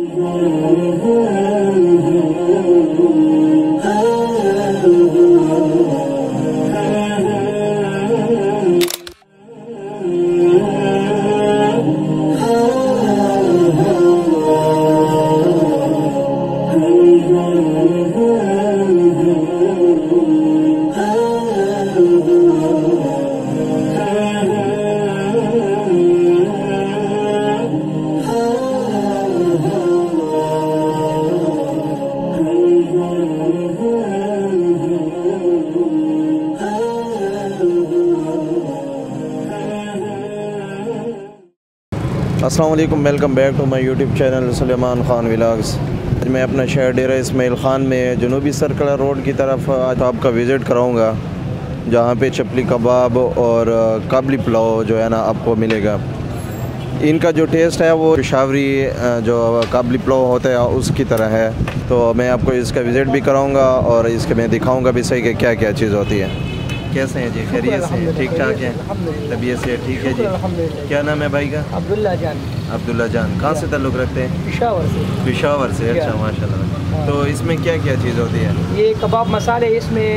Oh, السلام علیکم welcome back to my YouTube channel Suleman Khan vlogs آج میں اپنا شہر ڈیرہ اسماعیل خان میں جنوبی سرکلر روڈ کی طرف آج آپ کا وزٹ کراؤں گا، جہاں پہ چپلی کباب اور قابلی پلاؤ جو ہے نا، آپ کو ملے گا۔ ان کا جو ٹیسٹ ہے، وہ پشاوری جو قابلی پلاؤ ہوتا ہے، اس کی طرح ہے۔ تو میں آپ کو اس کا وزٹ بھی کراؤں گا اور اس کے میں دکھاؤں گا بھی صحیح کہ کیا کیا چیز ہوتی ہے۔ کیسے ہیں جی؟ خیریت سے ٹھیک ٹھاک ہیں؟ طبیعت سے ٹھیک ہے جی؟ کیا نام ہے بھائی کا؟ عبداللہ جان۔ عبداللہ جان۔ کہاں سے تعلق رکھتے ہیں؟ پشاور سے۔ پشاور سے اچھا ماشاء اللہ۔ تو اس میں کیا کیا چیز ہوتی ہے؟ یہ کباب مسالے اس میں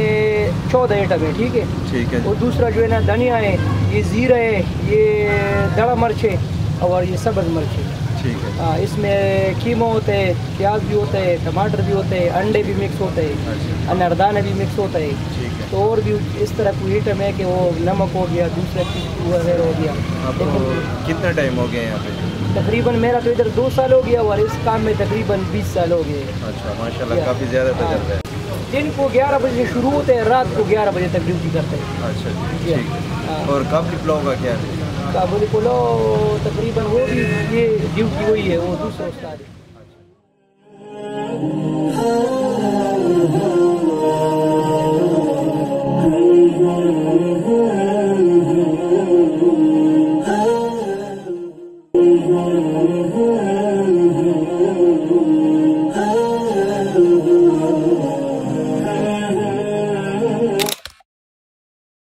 چودہ آئٹم ہے ٹھیک ہے؟ ٹھیک ہے اور دوسرا جو ہے نا دھنیا ہے یہ زیرہ ہے یہ دڑا مرچ ہے اور یہ سبز مرچ ہے ٹھیک ہے۔ ہاں اس میں کیمو ہوتے ہے پیاز بھی ہوتے ہے ٹماٹر بھی ہوتے ہیں انڈے بھی مکس ہوتے ہیں اچھا۔ انردانہ بھی مکس ہوتا ہے ہے۔ تو اور بھی اس طرح کوئی آئٹم ہے کہ وہ نمک ہو گیا دوسرا چیز وغیرہ ہو گیا۔ آپ کو کتنا ٹائم ہو گیا یہاں پہ؟ تقریباً میرا تو ادھر دو سال ہو گیا اور اس کام میں تقریباً بیس سال ہو گئے۔ اچھا ماشاء اللہ کافی زیادہ تجربہ ہے۔ دن کو گیارہ بجے سے شروع ہوتے ہیں رات کو گیارہ بجے تک ڈیوٹی کرتے ہیں۔ اچھا جی جی ٹھیک۔ ہے ہاں۔ اور قابلی پلاؤ کا کیا ہے؟ کابلی پلو تقریباً وہ بھی یہ ڈیوٹی ہوئی ہے وہ دوسرا استاد ہے۔